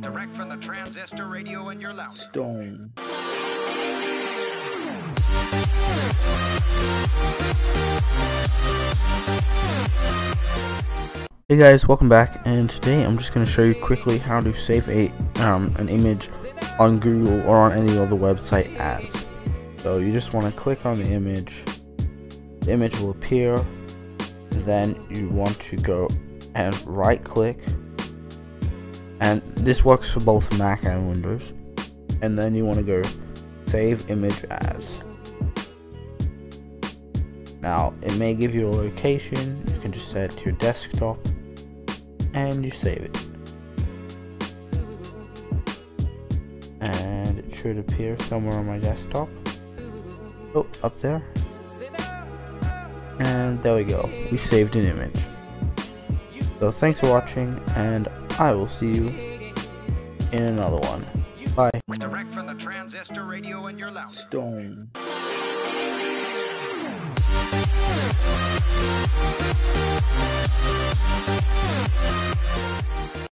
Direct from the transistor radio in your lounge. Stone. Hey guys, welcome back, and today I'm just going to show you quickly how to save a um, an image on Google or on any other website as. So you just want to click on the image, the image will appear, then you want to go and right click, and this works for both Mac and Windows, and then you want to go save image as. Now, it may give you a location, you can just set it to your desktop, and you save it. And it should appear somewhere on my desktop. Oh, up there. And there we go, we saved an image. So thanks for watching, and I will see you in another one. Bye. Direct